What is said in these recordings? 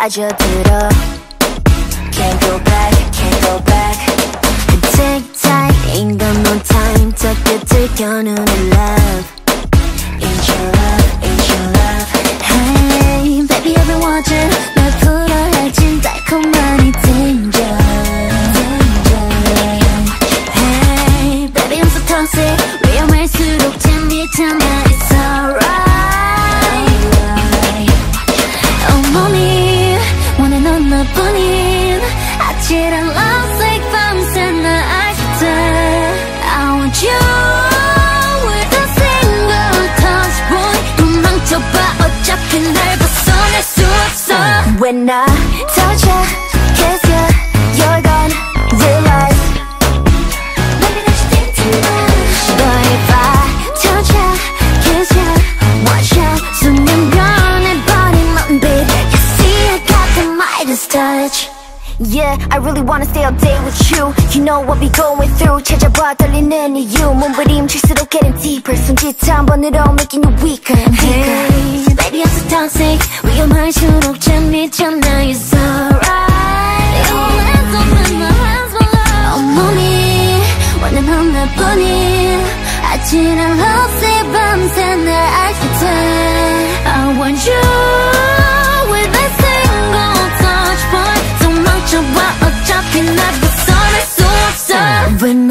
빠져들어 Can't go back, can't go back Tick tock, ain't got no time 저 끝을 겨누는 love Ain't your love, ain't your love Hey, baby 원해 넌 너뿐인 아찔한 love like 밤새 날 알때 I want you with a single touch point 도망쳐봐 어차피 날 벗어날 수 없어 When I touch Yeah, I really wanna stay all day with you You know what we going through 찾아봐 떨리는 이유 몸부림칠수록 getting deeper 손짓 한 번으로 making you weaker and weaker hey, Baby I'm so toxic 위험할수록 재밌잖아 It's alright Your hands on me, my hands my love 온몸이 원한 넌 나뿐인 아찔한 love 밤새 날 When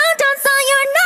count